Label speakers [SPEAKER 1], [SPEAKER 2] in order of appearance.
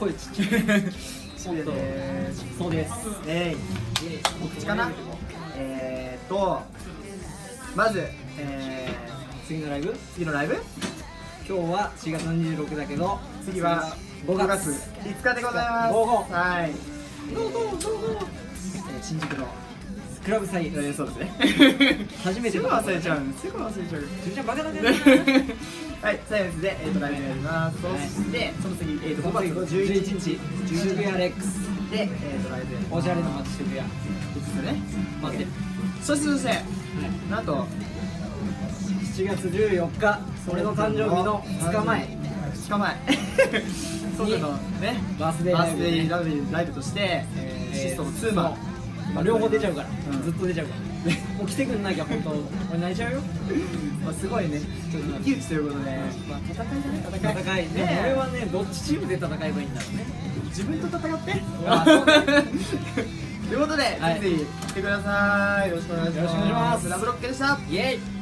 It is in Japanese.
[SPEAKER 1] 声ちっちゃい
[SPEAKER 2] そうです
[SPEAKER 1] そうです
[SPEAKER 2] えい告知かなえーっとまず、え
[SPEAKER 1] 次のライブ、
[SPEAKER 2] 次のライブ
[SPEAKER 1] 今日は4月26だけど
[SPEAKER 2] 次は
[SPEAKER 1] 5月
[SPEAKER 2] 5日でございますはい
[SPEAKER 1] ゴーゴーゴーゴー
[SPEAKER 2] えー新宿の
[SPEAKER 1] クラブサイ
[SPEAKER 2] エンスですね
[SPEAKER 1] 初めて
[SPEAKER 2] すぐ忘れちゃうすぐ忘れちゃう
[SPEAKER 1] ジュンちゃんバカだね
[SPEAKER 2] はい、サイエンスで、えー、とライブやります、
[SPEAKER 1] はい。
[SPEAKER 2] そしてその次、えー、と5月の11日
[SPEAKER 1] 渋谷レックス
[SPEAKER 2] で、えー、とライブやります。
[SPEAKER 1] おしゃれな街渋谷。
[SPEAKER 2] ですね
[SPEAKER 1] 待って
[SPEAKER 2] そしてそしてなんと
[SPEAKER 1] 7月14日俺の誕生日の2日前。
[SPEAKER 2] 2日前。そうのね。
[SPEAKER 1] バースデー
[SPEAKER 2] バース
[SPEAKER 1] ライブ
[SPEAKER 2] デーライブとして、えーシストのツーマン。
[SPEAKER 1] まあ、両方出ちゃうから、
[SPEAKER 2] うん。
[SPEAKER 1] ずっと出ちゃうから。もう来てくんなきゃ本当俺泣いちゃうよ
[SPEAKER 2] まあ、すごいね。ちょっと一騎打ちということで、まあ、戦いだね戦い。
[SPEAKER 1] 戦いでも俺はねどっちチームで戦えばいいんだろうね。
[SPEAKER 2] 自分と戦って。ということで、
[SPEAKER 1] はい。
[SPEAKER 2] ぜひ来てください。よろしくお願いします。
[SPEAKER 1] よろしくお願いします。
[SPEAKER 2] ラブロッケでした。
[SPEAKER 1] イエイ